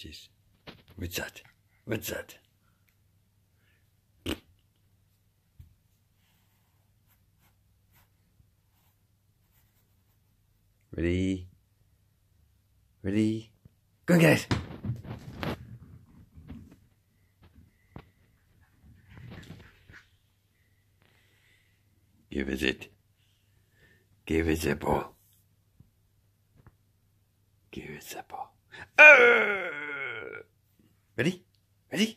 What's that? What's that? Ready? Ready? Go and get it! Give us it. Give us a ball. Give us a ball. Ready? Ready?